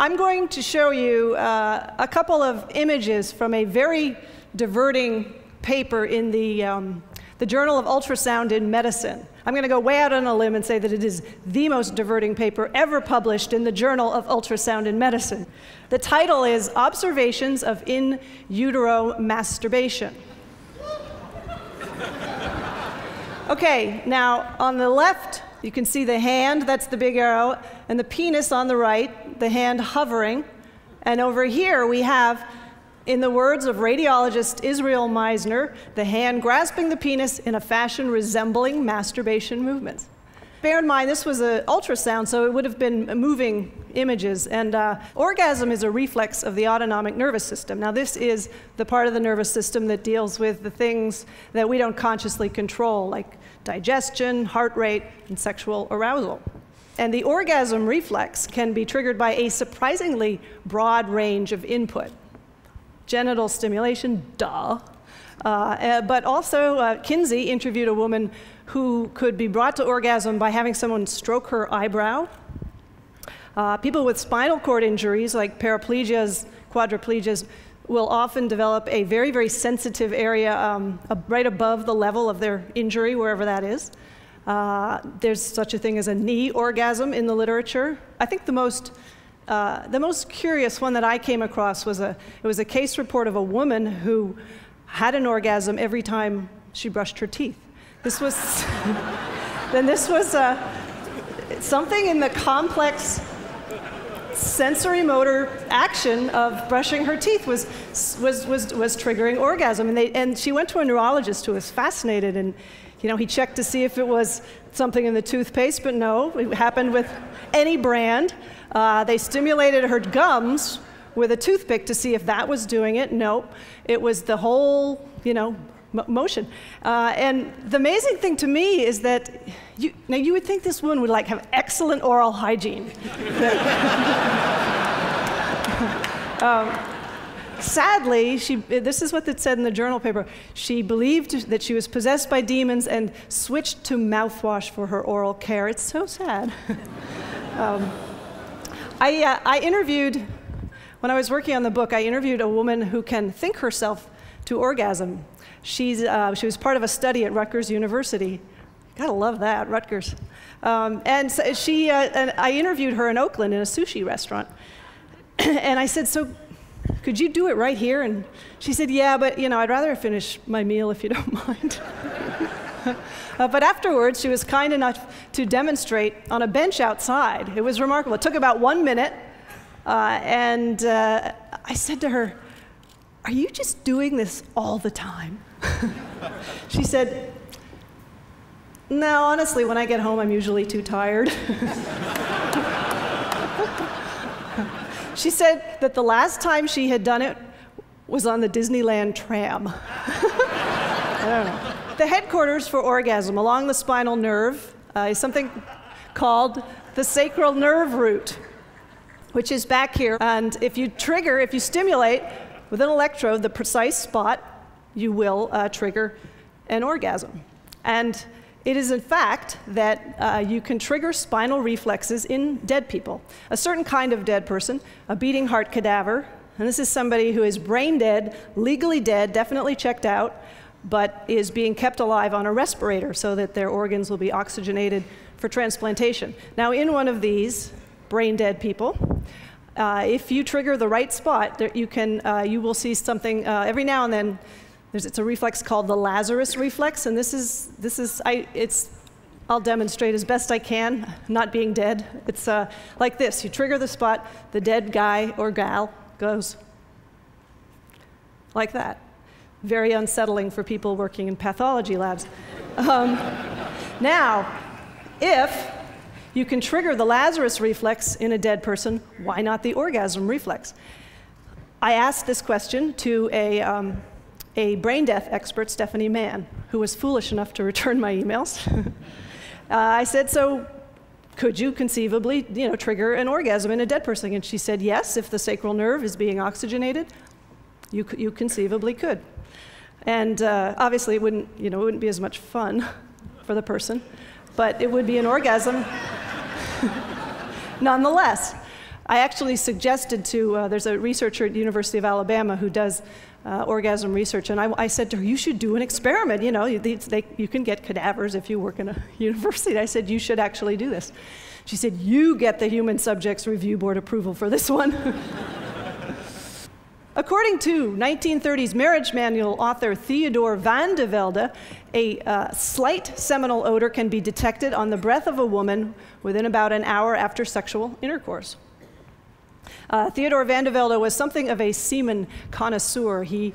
I'm going to show you uh, a couple of images from a very diverting paper in the, um, the Journal of Ultrasound in Medicine. I'm going to go way out on a limb and say that it is the most diverting paper ever published in the Journal of Ultrasound in Medicine. The title is Observations of In Utero Masturbation. Okay, now on the left, you can see the hand, that's the big arrow, and the penis on the right, the hand hovering. And over here we have, in the words of radiologist Israel Meizner, the hand grasping the penis in a fashion resembling masturbation movements. Bear in mind, this was an ultrasound, so it would have been moving images. And uh, orgasm is a reflex of the autonomic nervous system. Now, this is the part of the nervous system that deals with the things that we don't consciously control, like digestion, heart rate, and sexual arousal. And the orgasm reflex can be triggered by a surprisingly broad range of input. Genital stimulation, duh. Uh, eh, but also, uh, Kinsey interviewed a woman who could be brought to orgasm by having someone stroke her eyebrow. Uh, people with spinal cord injuries, like paraplegias, quadriplegias, will often develop a very, very sensitive area um, right above the level of their injury, wherever that is. Uh, there's such a thing as a knee orgasm in the literature. I think the most, uh, the most curious one that I came across was a, it was a case report of a woman who had an orgasm every time she brushed her teeth. This was, then this was uh, something in the complex sensory motor action of brushing her teeth was, was, was, was triggering orgasm. And, they, and she went to a neurologist who was fascinated and you know, he checked to see if it was something in the toothpaste, but no, it happened with any brand. Uh, they stimulated her gums with a toothpick to see if that was doing it. Nope. It was the whole, you know, motion. Uh, and the amazing thing to me is that you, now you would think this woman would like have excellent oral hygiene. um, sadly, she, this is what it said in the journal paper. She believed that she was possessed by demons and switched to mouthwash for her oral care. It's so sad. um, I, uh, I interviewed, when I was working on the book, I interviewed a woman who can think herself to orgasm. She's, uh, she was part of a study at Rutgers University. Gotta love that, Rutgers. Um, and so she, uh, and I interviewed her in Oakland in a sushi restaurant. and I said, So, could you do it right here? And she said, Yeah, but you know, I'd rather finish my meal if you don't mind. uh, but afterwards, she was kind enough to demonstrate on a bench outside. It was remarkable. It took about one minute. Uh, and uh, I said to her, Are you just doing this all the time? she said, No, honestly, when I get home, I'm usually too tired. she said that the last time she had done it was on the Disneyland tram. the headquarters for orgasm along the spinal nerve uh, is something called the sacral nerve root, which is back here. And if you trigger, if you stimulate with an electrode the precise spot, you will uh, trigger an orgasm. And it is in fact that uh, you can trigger spinal reflexes in dead people. A certain kind of dead person, a beating heart cadaver, and this is somebody who is brain dead, legally dead, definitely checked out, but is being kept alive on a respirator so that their organs will be oxygenated for transplantation. Now, in one of these brain dead people, uh, if you trigger the right spot, you, can, uh, you will see something uh, every now and then there's, it's a reflex called the Lazarus reflex, and this is, this is I, it's, I'll demonstrate as best I can, not being dead. It's uh, like this you trigger the spot, the dead guy or gal goes like that. Very unsettling for people working in pathology labs. Um, now, if you can trigger the Lazarus reflex in a dead person, why not the orgasm reflex? I asked this question to a um, a brain death expert, Stephanie Mann, who was foolish enough to return my emails. uh, I said, So could you conceivably you know, trigger an orgasm in a dead person? And she said, Yes, if the sacral nerve is being oxygenated, you, you conceivably could. And uh, obviously, it wouldn't, you know, it wouldn't be as much fun for the person, but it would be an orgasm nonetheless. I actually suggested to, uh, there's a researcher at the University of Alabama who does uh, orgasm research, and I, I, said to her, you should do an experiment. You know, you, they, you can get cadavers if you work in a university. I said, you should actually do this. She said, you get the Human Subjects Review Board approval for this one. According to 1930s marriage manual author Theodore van de Velde, a uh, slight seminal odor can be detected on the breath of a woman within about an hour after sexual intercourse. Uh, Theodore van de Velde was something of a semen connoisseur. He,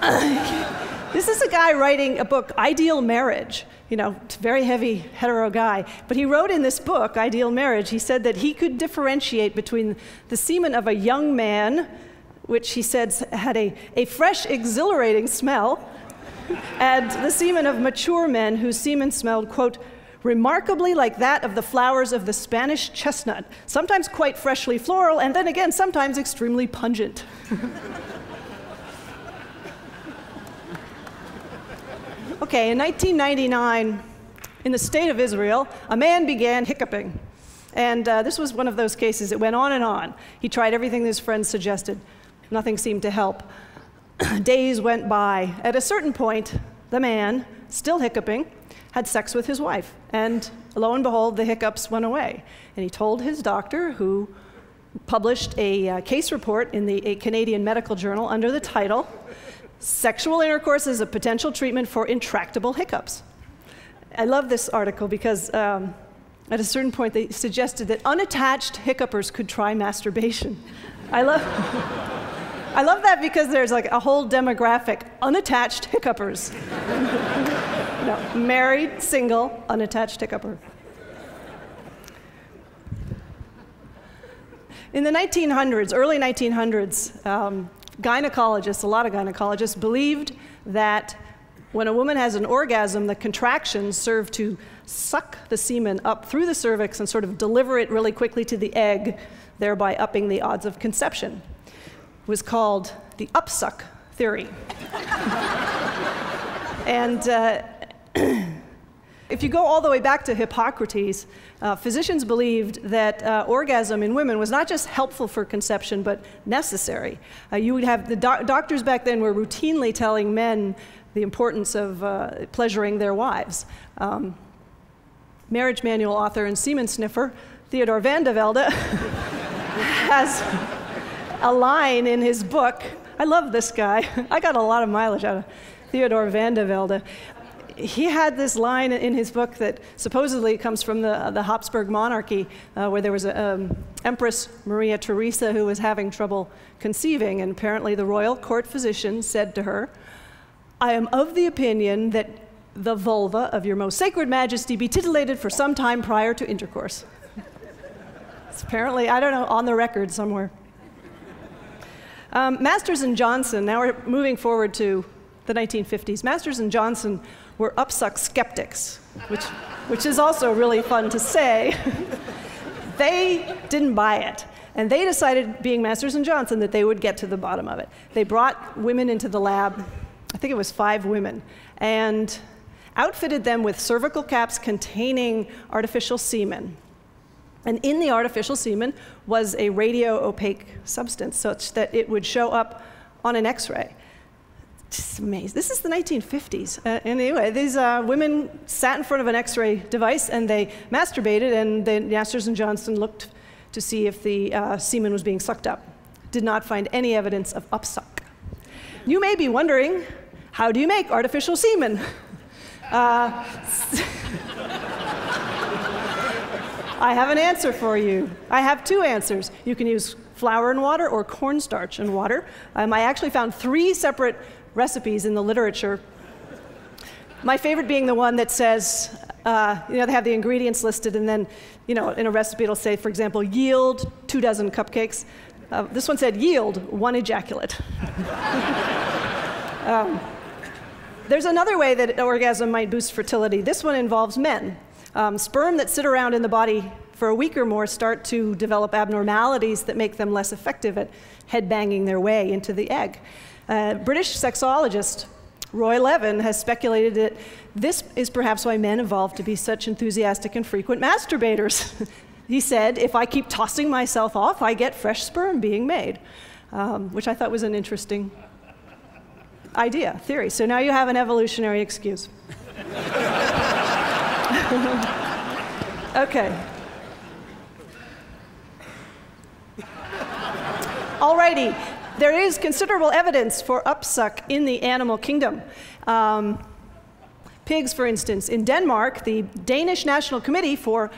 this is a guy writing a book, Ideal Marriage. You know, very heavy hetero guy. But he wrote in this book, Ideal Marriage, he said that he could differentiate between the semen of a young man, which he said had a, a fresh, exhilarating smell, and the semen of mature men whose semen smelled, quote, remarkably like that of the flowers of the Spanish chestnut, sometimes quite freshly floral, and then again, sometimes extremely pungent. okay, in 1999, in the state of Israel, a man began hiccuping. And uh, this was one of those cases. It went on and on. He tried everything his friends suggested, nothing seemed to help. Days went by. At a certain point, the man, still hiccuping, had sex with his wife. And lo and behold, the hiccups went away. And he told his doctor, who published a uh, case report in the Canadian Medical Journal under the title Sexual Intercourse is a Potential Treatment for Intractable Hiccups. I love this article because um, at a certain point they suggested that unattached hiccupers could try masturbation. I love. I love that because there's like a whole demographic, unattached hiccupers. no, married, single, unattached hiccupper. In the 1900s, early 1900s, um, gynecologists, a lot of gynecologists, believed that when a woman has an orgasm, the contractions serve to suck the semen up through the cervix and sort of deliver it really quickly to the egg, thereby upping the odds of conception It was called the upsuck theory. and uh, if you go all the way back to Hippocrates, uh, physicians believed that uh, orgasm in women was not just helpful for conception, but necessary. Uh, you would have the do doctors back then were routinely telling men the importance of uh, pleasuring their wives. Um, marriage manual author and semen sniffer Theodore van de Velde has a line in his book. I love this guy. I got a lot of mileage out of Theodore van de Velde. He had this line in his book that supposedly comes from the, the Habsburg monarchy, uh, where there was um, Empress Maria Theresa who was having trouble conceiving, and apparently the royal court physician said to her, I am of the opinion that the vulva of your most sacred majesty be titillated for some time prior to intercourse. it's apparently, I don't know, on the record somewhere. Um, Masters and Johnson, now we're moving forward to the 1950s. Masters and Johnson were upsuck skeptics, which, which is also really fun to say. they didn't buy it. And they decided, being Masters and Johnson, that they would get to the bottom of it. They brought women into the lab, I think it was five women, and outfitted them with cervical caps containing artificial semen. And in the artificial semen was a radio opaque substance such that it would show up on an x ray. Just amazing. This is the 1950s. Uh, anyway, these uh, women sat in front of an x ray device and they masturbated, and the Masters and Johnson looked to see if the uh, semen was being sucked up. Did not find any evidence of upsuck. You may be wondering how do you make artificial semen? Uh, I have an answer for you. I have two answers. You can use flour and water or cornstarch and water. Um, I actually found three separate recipes in the literature. My favorite being the one that says, uh, you know, they have the ingredients listed, and then, you know, in a recipe it'll say, for example, yield two dozen cupcakes. Uh, this one said, yield one ejaculate. um, there's another way that orgasm might boost fertility. This one involves men. Um, sperm that sit around in the body for a week or more start to develop abnormalities that make them less effective at headbanging their way into the egg. Uh, British sexologist Roy Levin has speculated that this is perhaps why men evolved to be such enthusiastic and frequent masturbators. he said, if I keep tossing myself off, I get fresh sperm being made, um, which I thought was an interesting idea, theory. So now you have an evolutionary excuse. okay. Alrighty, there is considerable evidence for upsuck in the animal kingdom. Um, pigs, for instance, in Denmark, the Danish National Committee for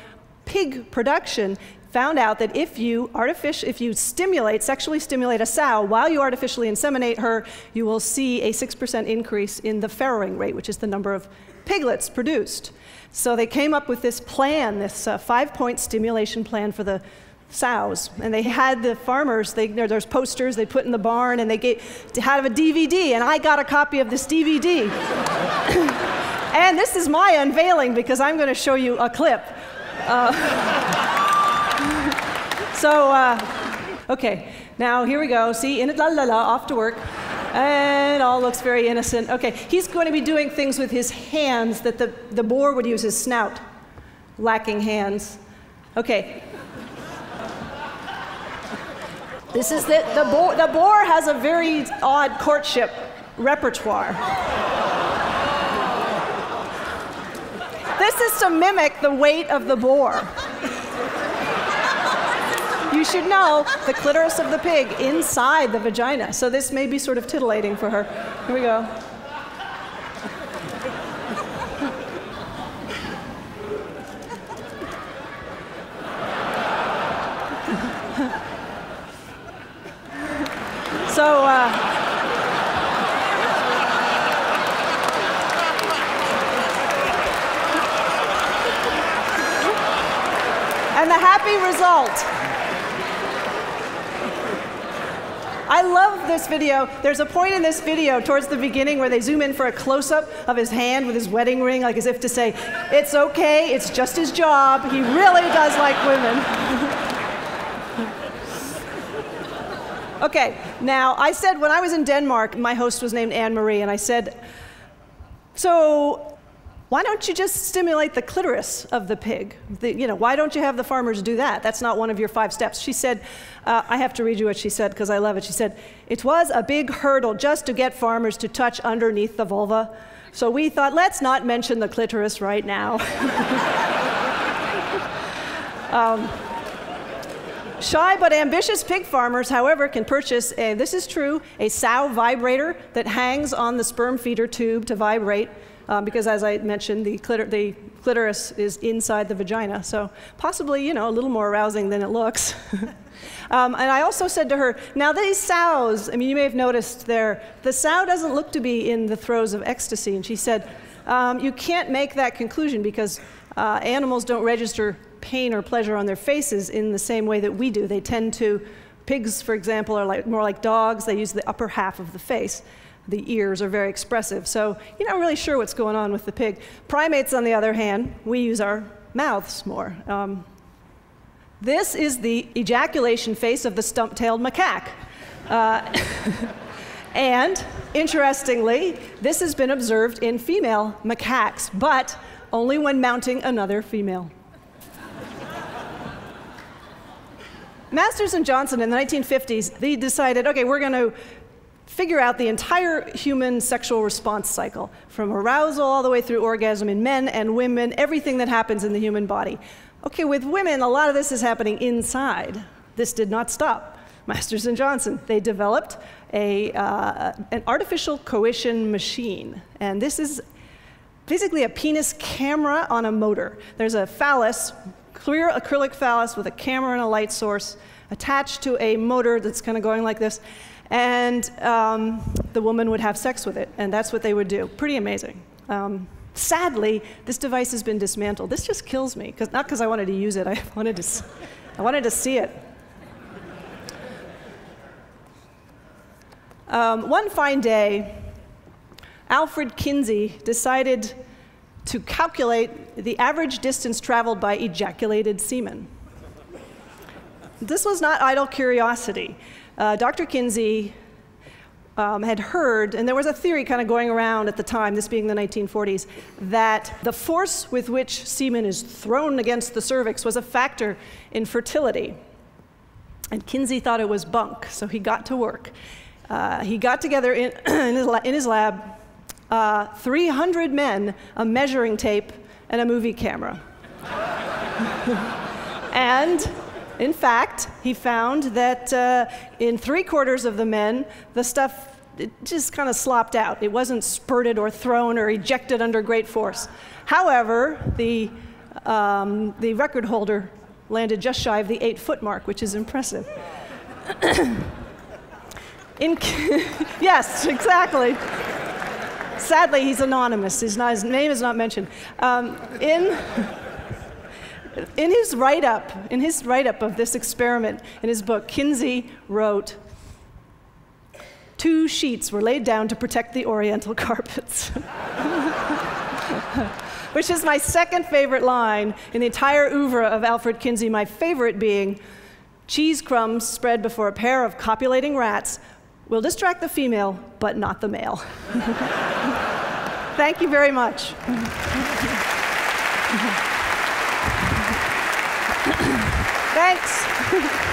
Pig Production found out that if you if you stimulate, sexually stimulate a sow while you artificially inseminate her, you will see a 6% increase in the farrowing rate, which is the number of piglets produced. So they came up with this plan, this uh, five-point stimulation plan for the sows. And they had the farmers, they, there's posters they put in the barn, and they gave, had a DVD, and I got a copy of this DVD. and this is my unveiling because I'm going to show you a clip. Uh, so, uh, okay, now here we go. See, in it, la la la, off to work. And all looks very innocent. Okay, he's going to be doing things with his hands that the, the boar would use his snout. Lacking hands. Okay. This is the, the the boar has a very odd courtship repertoire. this is to mimic the weight of the boar you should know the clitoris of the pig inside the vagina. So this may be sort of titillating for her. Here we go. so, uh, and the happy result I love this video. There's a point in this video towards the beginning where they zoom in for a close up of his hand with his wedding ring, like as if to say, it's okay, it's just his job. He really does like women. okay, now I said when I was in Denmark, my host was named Anne Marie, and I said, so why don't you just stimulate the clitoris of the pig? The, you know, why don't you have the farmers do that? That's not one of your five steps. She said, uh, I have to read you what she said because I love it. She said, It was a big hurdle just to get farmers to touch underneath the vulva. So we thought, let's not mention the clitoris right now. um, Shy but ambitious pig farmers, however, can purchase, a, this is true, a sow vibrator that hangs on the sperm feeder tube to vibrate um, because as I mentioned, the, clitor the, clitoris is inside the vagina, so possibly, you know, a little more arousing than it looks. um, and I also said to her, now these sows, I mean, you may have noticed there, the sow doesn't look to be in the throes of ecstasy. And she said, um, you can't make that conclusion because uh, animals don't register pain or pleasure on their faces in the same way that we do. They tend to, pigs, for example, are like, more like dogs. They use the upper half of the face the ears are very expressive. So you're not really sure what's going on with the pig. Primates, on the other hand, we use our mouths more. Um, this is the ejaculation face of the stump tailed macaque. Uh, and interestingly, this has been observed in female macaques, but only when mounting another female. Masters and Johnson in the 1950s, they decided, okay, we're going to figure out the entire human sexual response cycle, from arousal all the way through orgasm in men and women, everything that happens in the human body. Okay, with women, a lot of this is happening inside. This did not stop. Masters and Johnson, they developed a, uh, an artificial coition machine. And this is basically a penis camera on a motor. There's a phallus, clear acrylic phallus with a camera and a light source attached to a motor that's kind of going like this and um, the woman would have sex with it, and that's what they would do. Pretty amazing. Um, sadly, this device has been dismantled. This just kills me, cause, not because I wanted to use it, I wanted to, I wanted to see it. Um, one fine day, Alfred Kinsey decided to calculate the average distance traveled by ejaculated semen. This was not idle curiosity. Uh, Dr. Kinsey um, had heard, and there was a theory kind of going around at the time, this being the 1940s, that the force with which semen is thrown against the cervix was a factor in fertility. And Kinsey thought it was bunk, so he got to work. Uh, he got together in, in, his, in his, lab uh, 300 men, a measuring tape, and a movie camera. and in fact, he found that uh, in three quarters of the men, the stuff just kind of slopped out. It wasn't spurted or thrown or ejected under great force. However, the, um, the record holder landed just shy of the eight foot mark, which is impressive. in, yes, exactly. Sadly, he's anonymous. Not, his name is not mentioned. Um, in, in his write-up, in his write-up of this experiment in his book, Kinsey wrote, two sheets were laid down to protect the oriental carpets. Which is my second favorite line in the entire oeuvre of Alfred Kinsey, my favorite being, cheese crumbs spread before a pair of copulating rats will distract the female, but not the male. Thank you very much. Thanks.